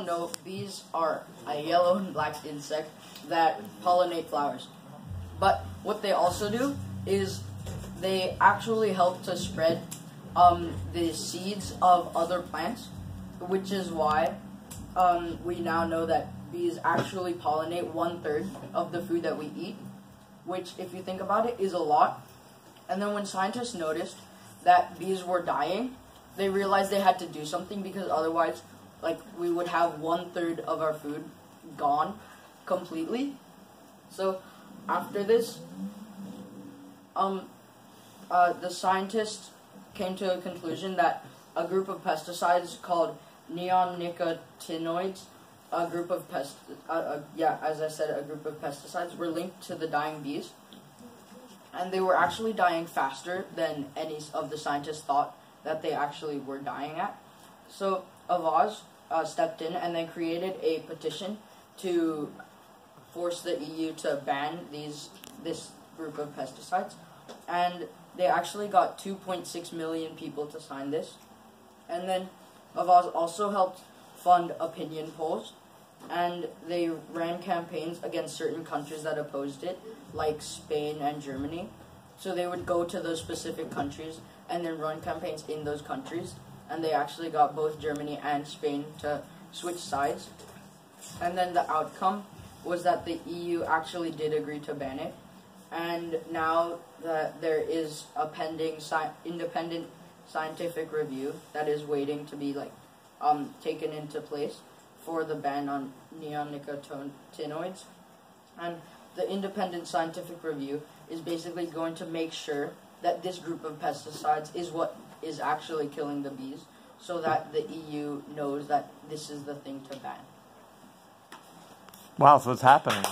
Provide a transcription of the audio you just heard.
don't know, bees are a yellow and black insect that pollinate flowers. But what they also do is they actually help to spread um, the seeds of other plants, which is why um, we now know that bees actually pollinate one third of the food that we eat, which, if you think about it, is a lot. And then when scientists noticed that bees were dying, they realized they had to do something because otherwise, like, we would have one third of our food gone completely. So, after this, um, uh, the scientists came to a conclusion that a group of pesticides called neonicotinoids, a group of pest, uh, uh, yeah, as I said, a group of pesticides were linked to the dying bees, and they were actually dying faster than any of the scientists thought that they actually were dying at. So Avaaz uh, stepped in and then created a petition to force the EU to ban these this group of pesticides, and they actually got 2.6 million people to sign this. And then Avaaz also helped fund opinion polls, and they ran campaigns against certain countries that opposed it, like Spain and Germany. So they would go to those specific countries and then run campaigns in those countries, and they actually got both Germany and Spain to switch sides. And then the outcome was that the EU actually did agree to ban it, and now that there is a pending sci- independent scientific review that is waiting to be like um, taken into place for the ban on neonicotinoids, and the independent scientific review is basically going to make sure that this group of pesticides is what is actually killing the bees, so that the EU knows that this is the thing to ban. Wow, so it's happening.